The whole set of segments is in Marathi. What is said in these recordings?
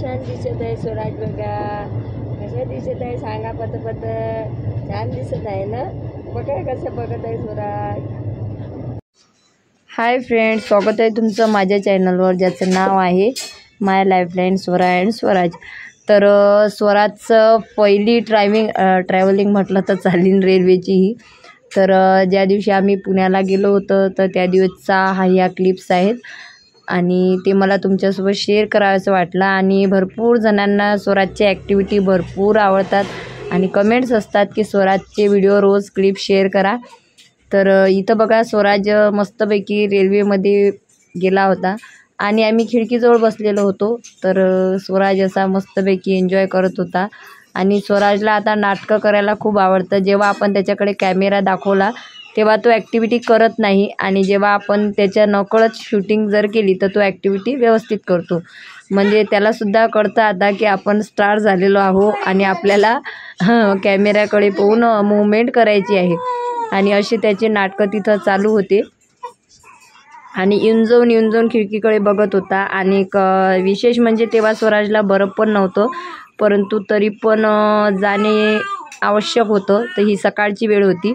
छान दिसत आहे स्वराज बघा कसं दिसत आहे सांगा पत पत छान दिसत आहे ना? बघा कसं बघत आहे स्वराज हाय फ्रेंड स्वागत आहे तुमचं माझ्या चॅनलवर ज्याचं नाव आहे my lifeline Swara and Swaraj. तर स्वराजचं पहिली ड्रायविंग ट्रॅव्हलिंग म्हटलं तर चालीन रेल्वेची ही. तर ज्या दिवशी आम्ही पुण्याला गेलो होतो तर त्या दिवसचा हा ह्या क्लिप्स आहेत. आणि ते मला तुमच्यासोबत शेअर करावंसं वाटलं. आणि भरपूर जणांना स्वराजच्या ॲक्टिव्हिटी भरपूर आवडतात. आणि कमेंट्स असतात की स्वराजचे व्हिडिओ रोज क्लिप शेअर करा. तर इथं बघा स्वराज मस्तपैकी रेल्वेमध्ये गेला होता. आणि आम्ही खिडकीजवळ बसलेलो होतो. तर स्वराज असा मस्तपैकी एन्जॉय करत होता. आणि स्वराजला आता नाटकं करायला खूप आवडतं. जेव्हा आपण त्याच्याकडे कॅमेरा दाखवला तेव्हा तो ॲक्टिव्हिटी करत नाही आणि जेव्हा आपण त्याच्या नकळत शूटिंग जर केली तर तो ॲक्टिव्हिटी व्यवस्थित करतो. म्हणजे त्यालासुद्धा कळतं आता की आपण स्टार झालेलो आहो आणि आपल्याला कॅमेऱ्याकडे पाहून मुवमेंट करायची आहे. आणि असे त्याचे नाटकं तिथं चालू होते. आणि येऊन जाऊन येऊन जाऊन खिडकीकडे बघत होता. आणि क विशेष म्हणजे तेव्हा स्वराजला बरं पण नव्हतं. परंतु तरी पण जाणे आवश्यक होतं. तर ही सकाळची वेळ होती.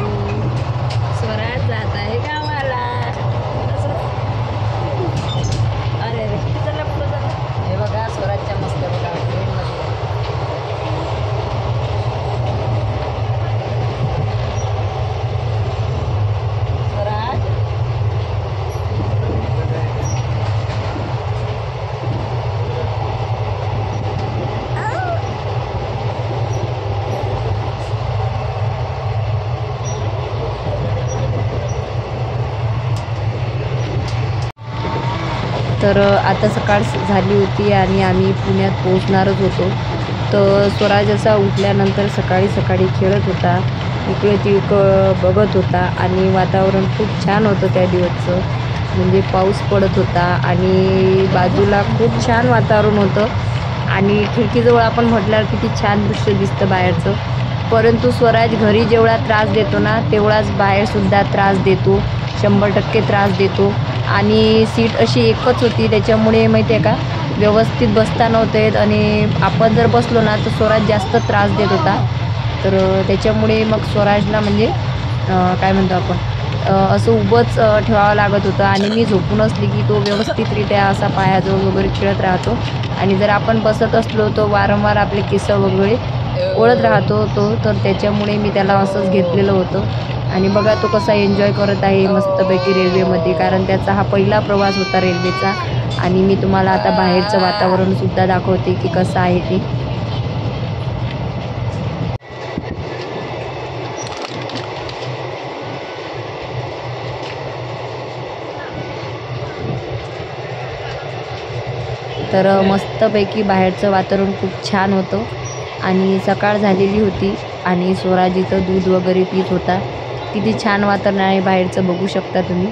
स्वराज जात आहे गावाला अरे रे चला पुढं चला. हे बघा स्वराजच्या मस्त बघा ट्रेनमध्ये. स्वराज तर आता सकाळ झाली होती आणि आम्ही पुण्यात पोहोचणारच होतो. तर स्वराज असा उठल्यानंतर सकाळी सकाळी खेळत होता. इकडे तिकडं बघत होता आणि वातावरण खूप छान होतं त्या दिवसचं. म्हणजे पाऊस पडत होता आणि बाजूला खूप छान वातावरण होतं. आणि खिडकीजवळ आपण म्हटल्यावर किती छान दृश्य दिसतं बाहेरचं. परंतु स्वराज घरी जेवढा त्रास देतो ना तेवढाच बाहेरसुद्धा त्रास देतो. शंभर टक्के त्रास देतो. आणि सीट अशी एकच होती त्याच्यामुळे माहिती आहे का व्यवस्थित बसता नव्हतं येत आणि आपण जर बसलो ना तर स्वराज जास्त त्रास देत होता. तर त्याच्यामुळे मग स्वराजला म्हणजे काय म्हणतो आपण असं उभंच ठेवावं लागत होतं. आणि मी झोपून असली की तो व्यवस्थितरित्या असा पायाजवळ वगैरे खेळत राहतो. आणि जर आपण बसत असलो तर वारंवार आपले केस वगैरे ओळत राहतो तो तर त्याच्यामुळे मी त्याला असंच घेतलेलं होतं. आणि बघा तो कसा एन्जॉय करत आहे मस्तपैकी रेल्वेमध्ये कारण त्याचा हा पहिला प्रवास होता रेल्वेचा आणि मी तुम्हाला आता बाहेरचं वातावरणसुद्धा दाखवते की कसं आहे ते. तर मस्तपैकी बाहेरचं वातावरण खूप छान होतं. आणि सकाळ झालेली होती आणि स्वराजीचं दूध वगैरे पीत होता. किती छान वातावरण आहे बाहेरचं बघू शकता तुम्ही.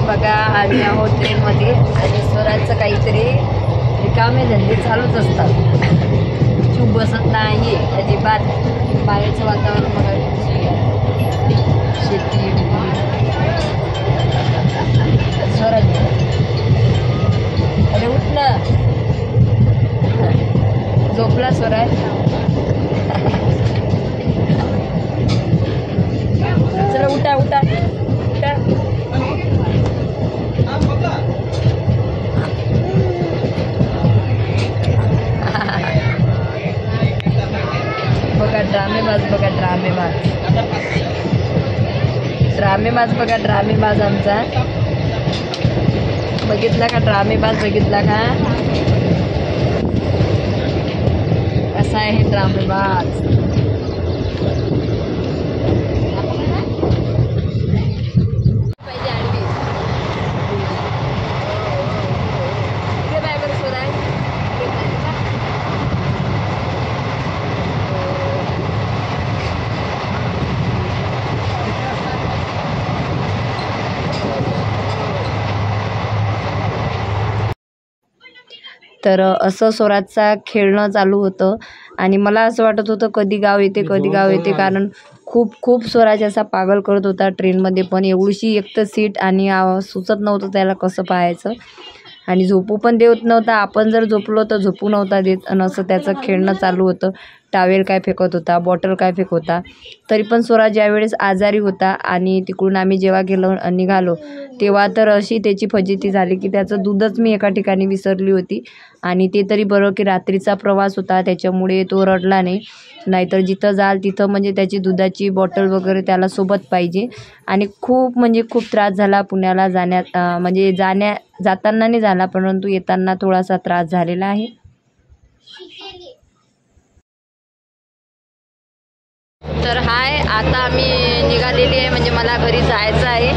बघा आम्ही आहोत ट्रेनमध्ये. आणि स्वराजचं काहीतरी रिकामे धंदे चालूच असतात. चूप बसत नाही अजिबात. बाहेरचं वातावरण बघा. शेती. स्वराज अरे उठलं ना. झोपला स्वराज. बघा ड्रामेबाज बघा ड्रामेबाज ड्रामेबाज बघा ड्रामेबाज आमचा. बघितला का ड्रामेबाज बघितला का? कसा आहे ड्रामेबाज पाहिजे आडवी. इकडे बाय बरं स्वराज. इकडे बाय. तर असं स्वराजचा खेळणं चालू होतं. आणि मला असं वाटत होतं कधी गाव येते कधी गाव येते. कारण खूप खूप स्वराज असा पागल करत होता ट्रेनमध्ये. पण एवढीशी एक तर सीट आणि सुचत नव्हतं त्याला कसं पाहायचं. आणि झोपू पण देत नव्हता. आपण जर झोपलो तर झोपू नव्हता देत. आणि असं त्याचं खेळणं चालू होतं. टावेल काय फेकत होता बॉटल काय फेक होता तरी पण स्वराज ज्यावेळेस आजारी होता आणि तिकडून आम्ही जेव्हा गेलो निघालो तेव्हा तर अशी त्याची फजिती झाली की त्याचं दूधच मी एका ठिकाणी विसरली होती आणि ते तरी बरं की रात्रीचा प्रवास होता त्याच्यामुळे तो रडला नाही. नाहीतर जिथं जाल तिथं म्हणजे त्याची दुधाची बॉटल वगैरे त्याला सोबत पाहिजे. आणि खूप म्हणजे खूप त्रास झाला पुण्याला जाण्यात म्हणजे जाण्या जाताना नाही झाला परंतु येताना थोडासा त्रास झालेला आहे. तर हाय आता आम्ही निघालेली आहे म्हणजे मला घरी जायचं आहे.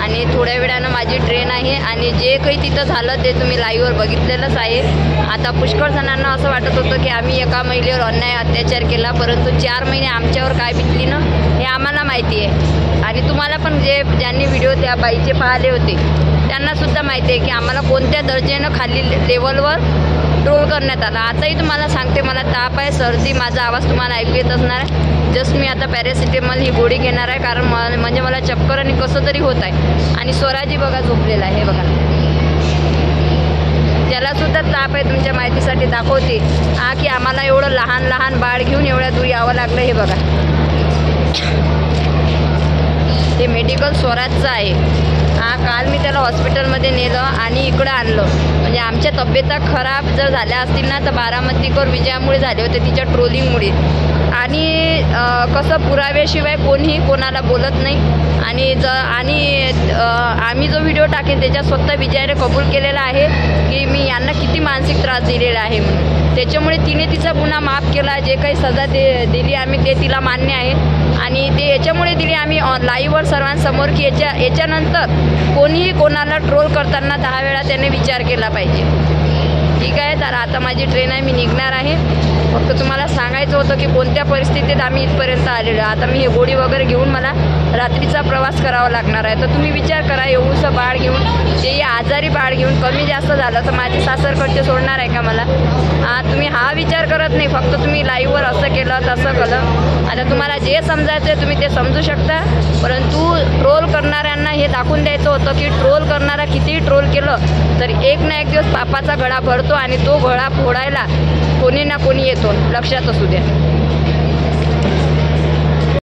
आणि थोड्या वेळानं माझी ट्रेन आहे आणि जे काही तिथं झालं ते तुम्ही लाईव्हवर बघितलेलंच आहे. आता पुष्कळ जणांना असं वाटत होतं की आम्ही एका महिलेवर अन्याय अत्याचार केला परंतु चार महिने आमच्यावर काय बितली ना हे आम्हाला माहिती आहे. आणि तुम्हाला पण जे ज्यांनी व्हिडिओ त्या बाईचे पाहिले होते त्यांनासुद्धा माहिती आहे की आम्हाला कोणत्या दर्जेनं खाली लेवलवर ट्रोल करण्यात आला. आताही तुम्हाला सांगते मला ताप आहे सर्दी माझा आवाज तुम्हाला ऐकू येत असणार आहे. जस्ट मी आता पॅरासिटेमॉल ही गोळी घेणार आहे कारण म्हणजे मला चक्कर आणि कसं तरी होत आहे. आणि स्वराजी बघा झोपलेला आहे हे बघा. त्यालासुद्धा ताप आहे तुमच्या माहितीसाठी दाखवते. हा की आम्हाला एवढं लहान लहान बाळ घेऊन एवढ्या दूर यावं लागलं हे बघा. हे मेडिकल स्वराजचं आहे. हा काल मी त्याला हॉस्पिटलमध्ये नेलं आणि इकडं आणलं. म्हणजे आमच्या तब्येता खराब जर झाल्या असतील ना तर बारामतीकर विजयामुळे झाले होते तिच्या ट्रोलिंगमुळे. आणि कसं पुराव्याशिवाय कोणीही कोणाला बोलत नाही. आणि ज आणि आम्ही जो व्हिडिओ टाकेन त्याच्यात स्वतः विजयाने कबूल केलेला आहे की मी यांना किती मानसिक त्रास दिलेला आहे म्हणून. त्याच्यामुळे तिने तिचा गुन्हा माफ केला जे काही सजा दे दिली आम्ही ते तिला मान्य आहे. आणि ते याच्यामुळे दिली आम्ही लाईव्हवर सर्वांसमोर की याच्या याच्यानंतर कोणीही कोणाला ट्रोल करताना दहा वेळा त्याने विचार केला पाहिजे. ठीक आहे? तर आता माझी ट्रेन आहे मी निघणार आहे. फक्त तुम्हाला सांगायचं होतं की कोणत्या परिस्थितीत आम्ही इथपर्यंत आलेलो आता मी हे गोडी वगैरे घेऊन मला रात्रीचा प्रवास करावा लागणार आहे. तर तुम्ही विचार करा एवढंसं बाळ घेऊन ते आजारी बाळ घेऊन कमी जास्त झालं तर माझे सासरकडचे सोडणार आहे का मला? हा तुम्ही हा विचार करत नाही फक्त तुम्ही लाईव्हवर असं केलं तसं केलं. आता तुम्हाला जे समजायचं आहे तुम्ही ते समजू शकता. परंतु ट्रोल करणाऱ्यांना हे दाखवून द्यायचं होतं की ट्रोल करणारा कितीही ट्रोल केलं तर एक ना एक दिवस पापाचा घडा भरतो आणि तो घडा फोडायला कोणी ना कोणी येतो. लक्षात असू द्या.